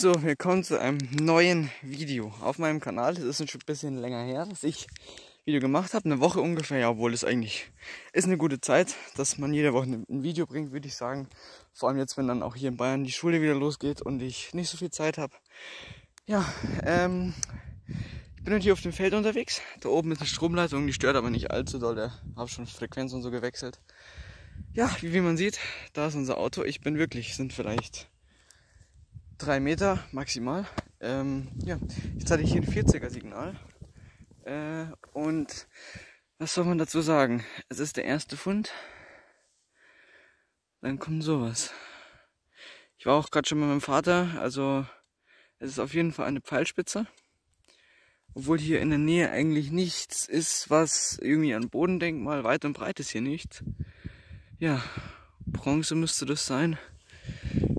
So, wir kommen zu einem neuen Video auf meinem Kanal. Es ist schon ein bisschen länger her, dass ich Video gemacht habe. Eine Woche ungefähr, ja, obwohl es eigentlich ist eine gute Zeit, dass man jede Woche ein Video bringt, würde ich sagen. Vor allem jetzt, wenn dann auch hier in Bayern die Schule wieder losgeht und ich nicht so viel Zeit habe. Ja, ähm, ich bin heute hier auf dem Feld unterwegs. Da oben ist eine Stromleitung, die stört aber nicht allzu doll. Da habe schon Frequenz und so gewechselt. Ja, wie, wie man sieht, da ist unser Auto. Ich bin wirklich, sind vielleicht drei Meter maximal. Ähm, ja, jetzt hatte ich hier ein 40er Signal. Äh, und was soll man dazu sagen? Es ist der erste Fund. Dann kommt sowas. Ich war auch gerade schon mit meinem Vater, also es ist auf jeden Fall eine Pfeilspitze. Obwohl hier in der Nähe eigentlich nichts ist, was irgendwie an Bodendenkmal weit und breit ist hier nichts. Ja, Bronze müsste das sein.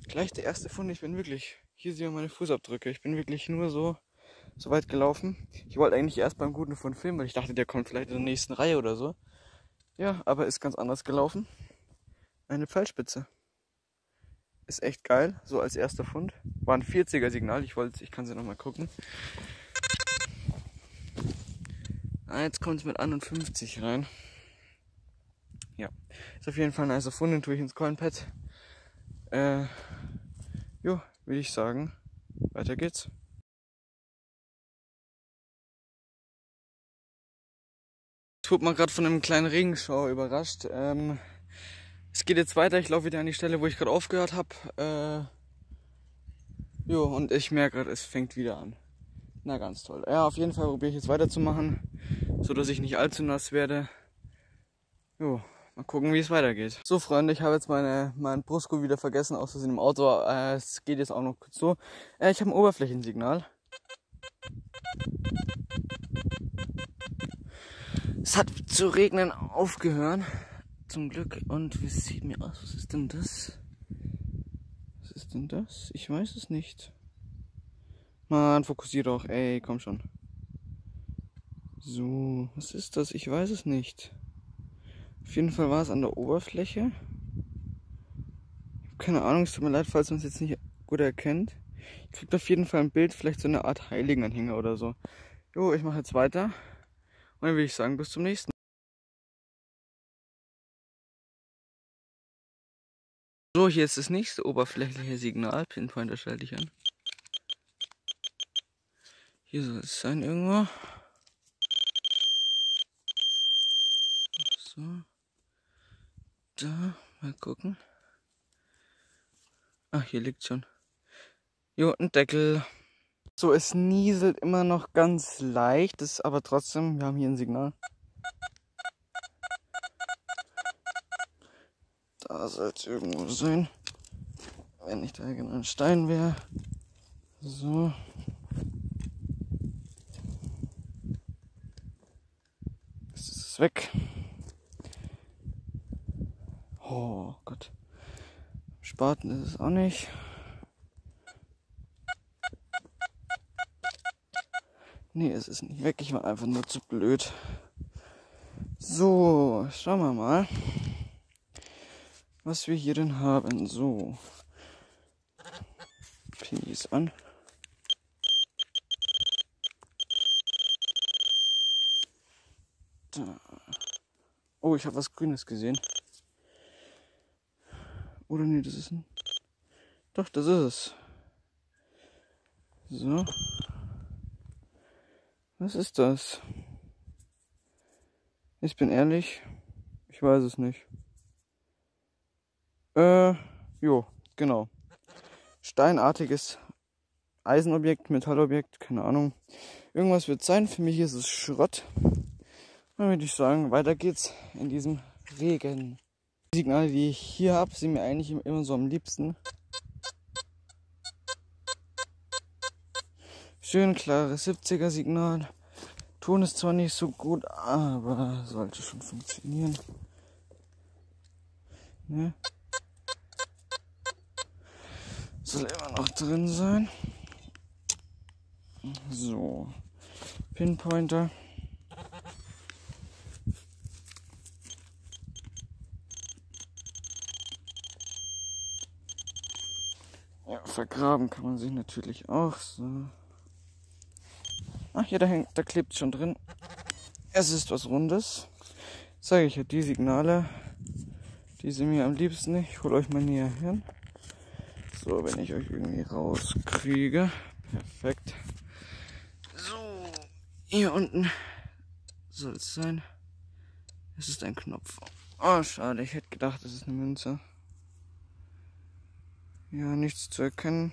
Gleich der erste Fund. Ich bin wirklich, hier sehen wir meine Fußabdrücke. Ich bin wirklich nur so, so weit gelaufen. Ich wollte eigentlich erst beim guten Fund filmen, weil ich dachte, der kommt vielleicht in der nächsten Reihe oder so. Ja, aber ist ganz anders gelaufen. Eine Pfeilspitze. Ist echt geil, so als erster Fund. War ein 40er Signal, ich wollte, ich kann sie nochmal gucken. Ah, jetzt kommt es mit 51 rein. Ja, ist auf jeden Fall ein nicer Fund, den tue ich ins Coinpad. Äh, jo, würde ich sagen, weiter geht's. Ich wurde mal gerade von einem kleinen Regenschauer überrascht. Ähm, es geht jetzt weiter, ich laufe wieder an die Stelle, wo ich gerade aufgehört habe. Äh, jo, und ich merke gerade, es fängt wieder an. Na, ganz toll. Ja, auf jeden Fall probiere ich jetzt weiterzumachen, so dass ich nicht allzu nass werde. Jo, Mal gucken, wie es weitergeht. So, Freunde, ich habe jetzt meine, meinen Brusco wieder vergessen, aus Versehen im Auto. Äh, es geht jetzt auch noch kurz so. Äh, ich habe ein Oberflächensignal. Es hat zu regnen aufgehört. Zum Glück. Und wie sieht mir aus? Was ist denn das? Was ist denn das? Ich weiß es nicht. Mann, fokussier doch. Ey, komm schon. So, was ist das? Ich weiß es nicht. Auf jeden Fall war es an der Oberfläche. Keine Ahnung, es tut mir leid, falls man es jetzt nicht gut erkennt. Ich kriegt auf jeden Fall ein Bild, vielleicht so eine Art Heiligenanhänger oder so. Jo, ich mache jetzt weiter. Und dann würde ich sagen, bis zum nächsten. So, hier ist das nächste oberflächliche Signal. Pinpointer schalte ich an. Hier soll es sein irgendwo. So. Da, mal gucken. Ach, hier liegt schon. Jo, ein Deckel. So, es nieselt immer noch ganz leicht, ist aber trotzdem, wir haben hier ein Signal. Da soll es irgendwo sein. Wenn nicht da genau ein Stein wäre. So. Jetzt ist es weg. Oh Gott. Spaten ist es auch nicht. Nee, es ist nicht weg. Ich war einfach nur zu blöd. So, schauen wir mal, was wir hier denn haben. So. Pinis an. Da. Oh, ich habe was Grünes gesehen. Oder nee, das ist ein. Doch, das ist es. So. Was ist das? Ich bin ehrlich, ich weiß es nicht. Äh, jo, genau. Steinartiges Eisenobjekt, Metallobjekt, keine Ahnung. Irgendwas wird sein. Für mich ist es Schrott. Dann würde ich sagen, weiter geht's in diesem Regen. Die Signale, die ich hier habe, sind mir eigentlich immer so am liebsten. Schön klares 70er Signal. Ton ist zwar nicht so gut, aber sollte schon funktionieren. Ne? Soll immer noch drin sein. So. Pinpointer. Vergraben kann man sich natürlich auch so. Ach, hier, da, hängt, da klebt schon drin. Es ist was Rundes. Zeige ich ja die Signale. Die sind mir am liebsten. Ich hole euch mal näher hin. So, wenn ich euch irgendwie rauskriege. Perfekt. So, hier unten soll es sein. Es ist ein Knopf. Oh, schade. Ich hätte gedacht, es ist eine Münze. Ja, nichts zu erkennen.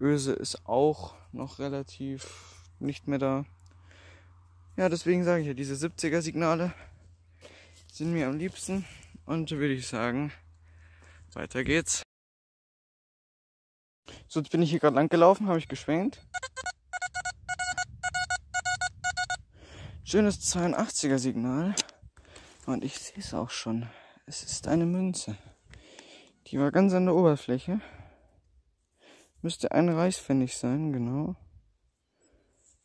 Öse ist auch noch relativ nicht mehr da. Ja, deswegen sage ich ja, diese 70er Signale sind mir am liebsten. Und würde ich sagen, weiter geht's. So, jetzt bin ich hier gerade lang gelaufen, habe ich geschwenkt. Schönes 82er Signal. Und ich sehe es auch schon. Es ist eine Münze. Die war ganz an der Oberfläche. Müsste ein Reichspfennig sein, genau.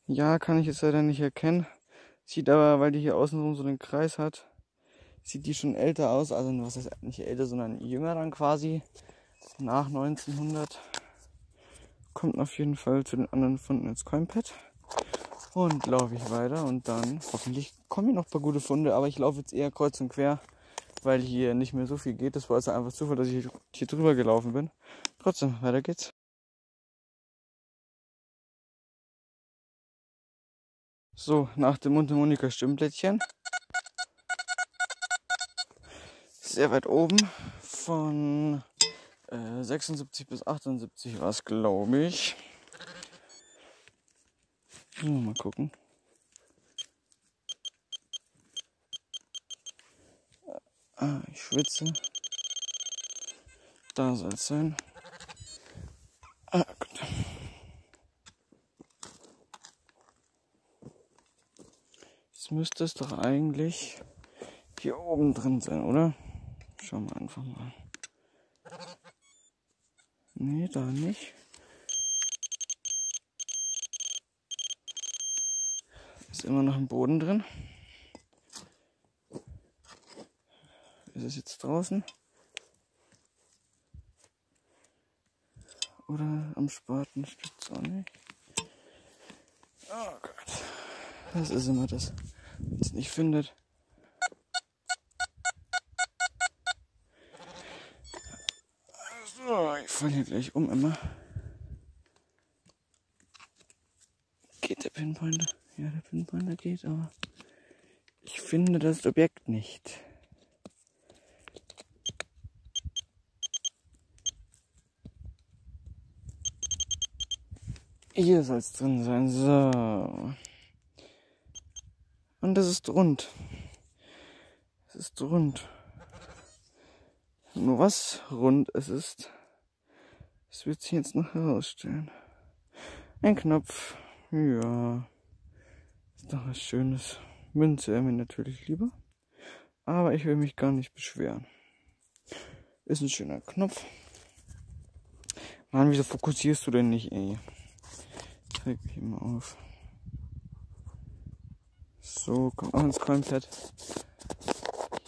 Ja, kann ich jetzt leider nicht erkennen. Sieht aber, weil die hier außenrum so den Kreis hat, sieht die schon älter aus. Also was heißt nicht älter, sondern jünger dann quasi. Nach 1900. Kommt auf jeden Fall zu den anderen Funden als Coinpad. Und laufe ich weiter und dann hoffentlich kommen hier noch ein paar gute Funde. Aber ich laufe jetzt eher kreuz und quer, weil hier nicht mehr so viel geht. Das war also einfach Zufall, dass ich hier drüber gelaufen bin. Trotzdem, weiter geht's. So, nach dem Mundharmonika Stimmblättchen. Sehr weit oben. Von äh, 76 bis 78 war es, glaube ich. Mal gucken. Ah, ich schwitze. Da soll es sein. Ah, gut. Jetzt müsste es doch eigentlich hier oben drin sein, oder? Schauen wir einfach mal. Nee, da nicht. Ist immer noch im Boden drin. Ist es jetzt draußen? Oder am Spaten es auch nicht. Oh Gott. Das ist immer das es nicht findet. So, ich falle hier gleich um immer. Geht der Pinpointer? Ja, der Pinpointer geht, aber ich finde das Objekt nicht. Hier soll es drin sein. So. Und das ist rund. Es ist rund. Nur was rund es ist, das wird sich jetzt noch herausstellen. Ein Knopf. Ja. Ist doch was Schönes. Münze wäre mir natürlich lieber. Aber ich will mich gar nicht beschweren. Ist ein schöner Knopf. Mann, wieso fokussierst du denn nicht, ey? Zeig mich immer auf. So, kommt auch ins Coinpad.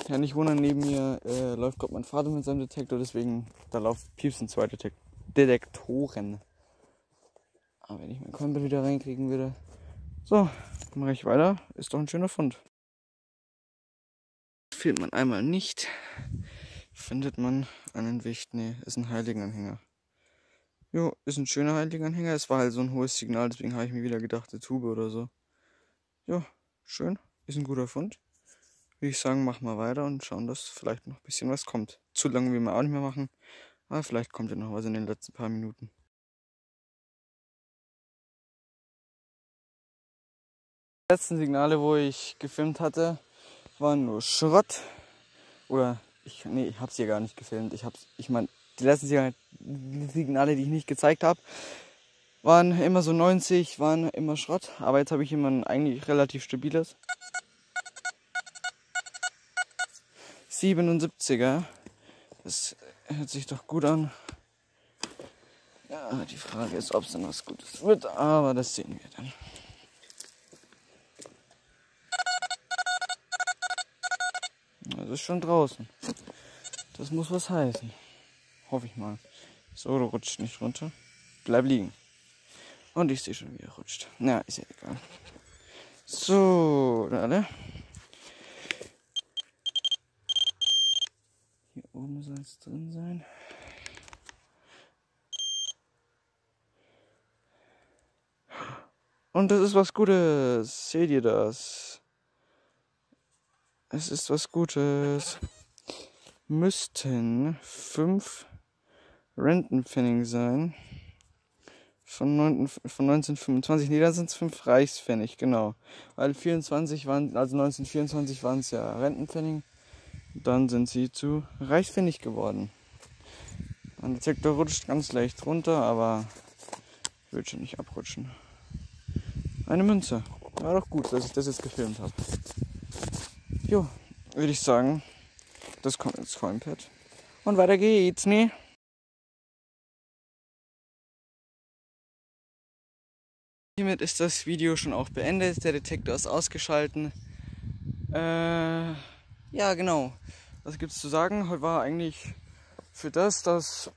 Ja, nicht wundern, neben mir äh, läuft gerade mein Vater mit seinem Detektor, deswegen da laufen piepsen zwei Detek Detektoren. Aber wenn ich mein Coinpad wieder reinkriegen würde. So, mache ich weiter. Ist doch ein schöner Fund. Fehlt man einmal nicht, findet man einen Wicht. Nee, ist ein Heiligenanhänger. Jo, ist ein schöner Heiligenanhänger. Es war halt so ein hohes Signal, deswegen habe ich mir wieder gedacht, eine Tube oder so. Jo, Schön, ist ein guter Fund. Würde ich sagen, machen wir weiter und schauen, dass vielleicht noch ein bisschen was kommt. Zu lange will wir auch nicht mehr machen, aber vielleicht kommt ja noch was in den letzten paar Minuten. Die letzten Signale, wo ich gefilmt hatte, waren nur Schrott. Oder ich, nee, ich habe sie ja gar nicht gefilmt. Ich hab's, ich meine, die letzten Signale, die ich nicht gezeigt habe, waren immer so 90, waren immer Schrott. Aber jetzt habe ich immer ein eigentlich relativ stabiles. 77er. Das hört sich doch gut an. Ja, die Frage ist, ob es dann was Gutes wird, aber das sehen wir dann. Das ist schon draußen. Das muss was heißen. Hoffe ich mal. So, du rutscht nicht runter. Bleib liegen. Und ich sehe schon, wie er rutscht. Na, ist ja egal. So, alle. Hier oben soll es drin sein. Und das ist was Gutes. Seht ihr das? Es ist was Gutes. Müssten fünf Rentenpfennig sein. Von, 9, von 1925. Nee, da sind es fünf Reichspfennig, genau. Weil 24 waren, also 1924 waren es ja Rentenpfennig. Dann sind sie zu Reichspfennig geworden. Und der Detektor rutscht ganz leicht runter, aber wird schon nicht abrutschen. Eine Münze. War doch gut, dass ich das jetzt gefilmt habe. Jo, würde ich sagen, das kommt ins Coinpad. Und weiter geht's, ne? Hiermit ist das Video schon auch beendet. Der Detektor ist ausgeschalten. Äh, ja, genau. Was gibt's zu sagen? Heute war eigentlich für das, dass.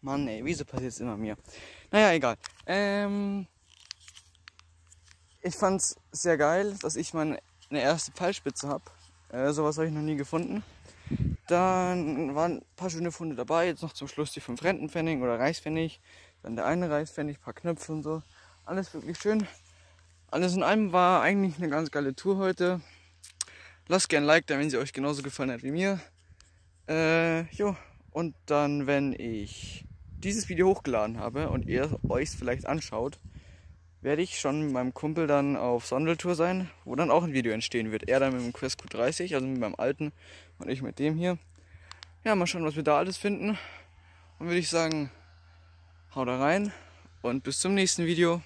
Mann, ey, wieso passiert es immer mir? Naja, egal. Ähm, ich fand's sehr geil, dass ich meine erste Pfeilspitze habe. Äh, sowas habe ich noch nie gefunden. Dann waren ein paar schöne Funde dabei. Jetzt noch zum Schluss die fünf Rentenpfennig oder Reichspfennig. Dann der eine Reichspfennig, ein paar Knöpfe und so. Alles wirklich schön. Alles in allem war eigentlich eine ganz geile Tour heute. Lasst gerne ein Like da, wenn sie euch genauso gefallen hat wie mir. Äh, jo. Und dann, wenn ich dieses Video hochgeladen habe und ihr euch vielleicht anschaut, werde ich schon mit meinem Kumpel dann auf Sondeltour sein, wo dann auch ein Video entstehen wird. Er dann mit dem Quest Q30, also mit meinem alten und ich mit dem hier. Ja, mal schauen, was wir da alles finden. Und würde ich sagen, haut rein und bis zum nächsten Video.